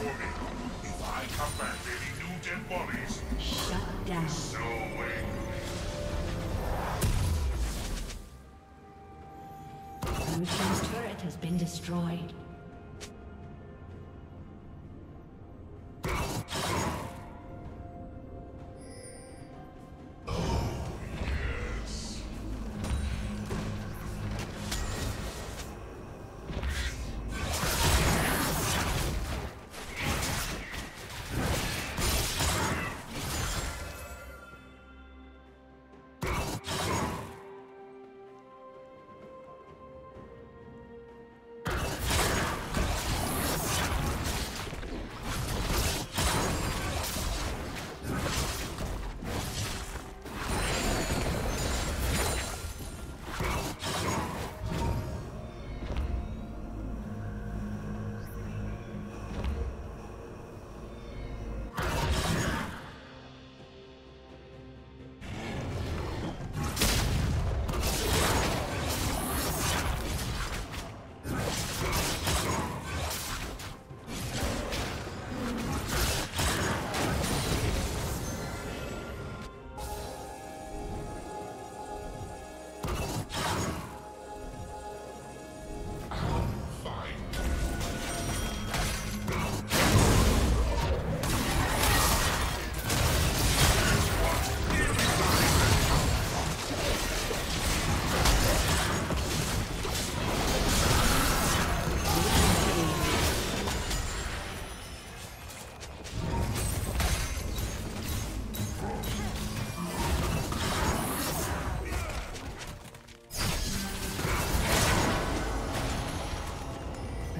I come back any new dead bodies, Shut down. Blue Team's turret has been destroyed.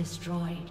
Destroyed.